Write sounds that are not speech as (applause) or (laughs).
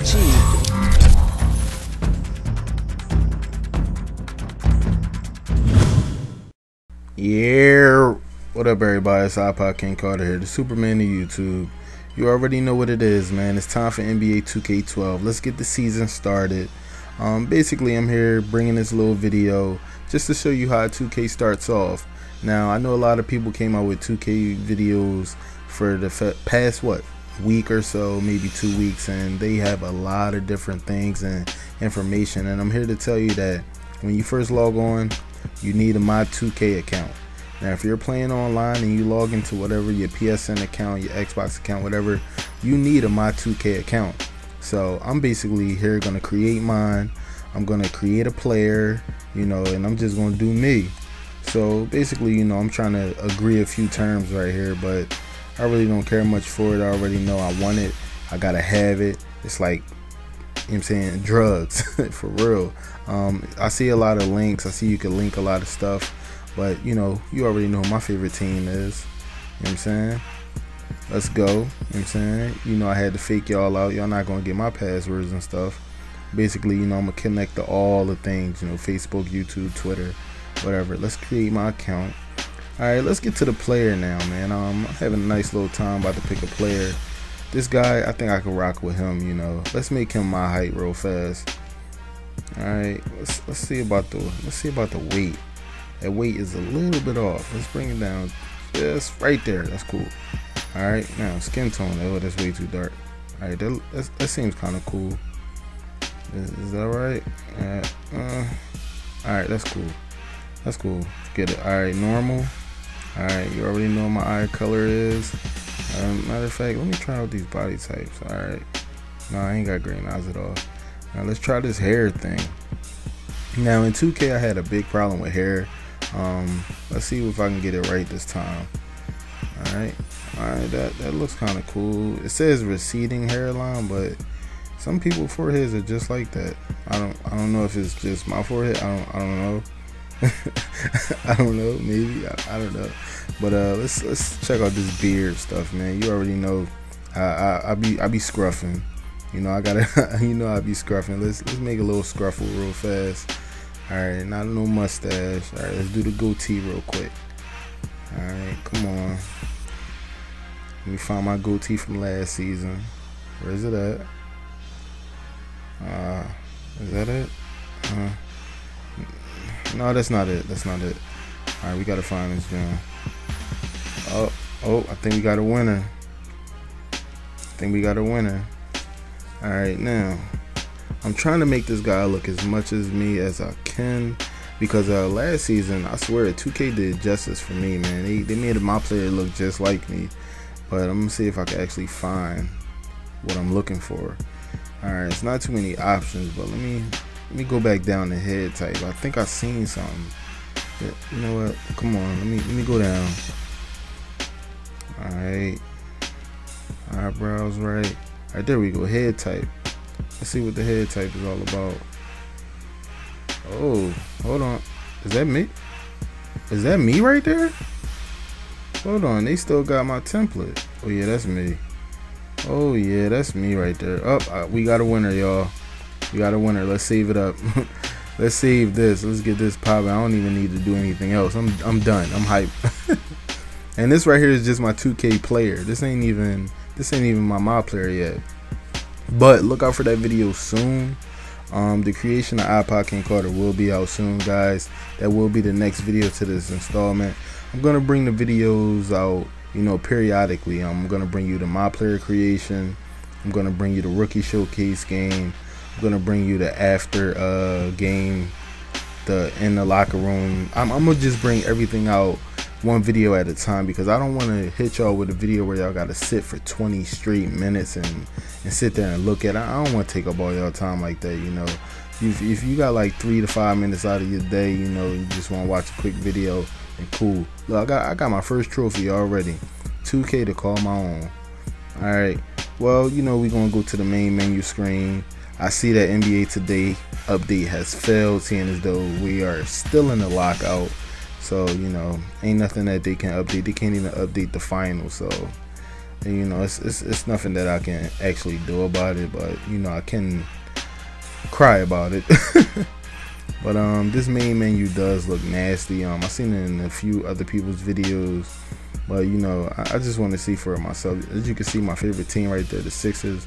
achieved. Yeah, what up everybody, it's iPod King Carter here, the Superman of YouTube. You already know what it is, man. It's time for NBA 2K12. Let's get the season started. Um, basically, I'm here bringing this little video just to show you how 2K starts off. Now, I know a lot of people came out with 2K videos for the past, what, week or so, maybe two weeks, and they have a lot of different things and information. And I'm here to tell you that when you first log on, you need a My 2K account. Now, if you're playing online and you log into whatever your PSN account, your Xbox account, whatever, you need a My 2K account. So I'm basically here going to create mine. I'm going to create a player, you know, and I'm just going to do me. So basically, you know, I'm trying to agree a few terms right here, but I really don't care much for it. I already know I want it. I got to have it. It's like you know I'm saying drugs (laughs) for real. Um, I see a lot of links. I see you can link a lot of stuff, but you know, you already know my favorite team is. You know what I'm saying? Let's go. You know what I'm saying? You know, I had to fake y'all out. Y'all not gonna get my passwords and stuff. Basically, you know, I'm gonna connect to all the things. You know, Facebook, YouTube, Twitter, whatever. Let's create my account. All right, let's get to the player now, man. Um, I'm having a nice little time about to pick a player. This guy, I think I can rock with him, you know. Let's make him my height real fast. Alright, let's let's see about the let's see about the weight. That weight is a little bit off. Let's bring it down just right there. That's cool. Alright, now skin tone. Oh, that's way too dark. Alright, that, that, that seems kind of cool. Is, is, that right? Uh, uh, Alright, that's cool. That's cool. Get it. Alright, normal. Alright, you already know my eye color is. Um, matter of fact, let me try out these body types. All right. No, I ain't got green eyes at all. Now let's try this hair thing. Now in 2K, I had a big problem with hair. Um, let's see if I can get it right this time. All right. All right. That that looks kind of cool. It says receding hairline, but some people foreheads are just like that. I don't I don't know if it's just my forehead. I don't I don't know. (laughs) I don't know. Maybe I, I, don't know. But uh, let's let's check out this beard stuff, man. You already know. I I, I be I be scruffing. You know I gotta. (laughs) you know I be scruffing. Let's let's make a little scruffle real fast. All right, not no mustache. All right, let's do the goatee real quick. All right, come on. Let me find my goatee from last season. Where is it at? Uh, is that it? Uh, no, that's not it. That's not it. All right, we gotta find this John. Oh, oh, I think we got a winner. I think we got a winner. All right, now I'm trying to make this guy look as much as me as I can because uh, last season I swear 2K did justice for me, man. They they made my player look just like me. But I'm gonna see if I can actually find what I'm looking for. All right, it's not too many options, but let me let me go back down the head type. I think I seen something. you know what? Come on. Let me let me go down. Alright. Eyebrows right. Alright, there we go. Head type. Let's see what the head type is all about. Oh, hold on. Is that me? Is that me right there? Hold on, they still got my template. Oh yeah, that's me. Oh yeah, that's me right there. Up, oh, uh, we got a winner, y'all. We got a winner. Let's save it up. (laughs) Let's save this. Let's get this popping. I don't even need to do anything else. I'm I'm done. I'm hyped. (laughs) and this right here is just my 2K player. This ain't even this ain't even my my player yet. But look out for that video soon. Um, the creation of iPod King Carter will be out soon, guys. That will be the next video to this installment. I'm gonna bring the videos out, you know, periodically. I'm gonna bring you the my player creation. I'm gonna bring you the rookie showcase game gonna bring you the after uh, game, the in the locker room. I'm, I'm, gonna just bring everything out one video at a time because I don't want to hit y'all with a video where y'all gotta sit for 20 straight minutes and and sit there and look at it. I don't want to take up all y'all time like that. You know, if, if you got like three to five minutes out of your day, you know, you just want to watch a quick video and cool. Look, I got I got my first trophy already. 2K to call my own. All right. Well, you know, we're gonna go to the main menu screen. I see that NBA Today update has failed, seeing as though we are still in the lockout. So, you know, ain't nothing that they can update. They can't even update the final. So, you know, it's, it's, it's nothing that I can actually do about it. But, you know, I can cry about it. (laughs) But um, this main menu does look nasty. Um, I've seen it in a few other people's videos, but you know, I, I just want to see for myself. As you can see, my favorite team right there, the Sixers.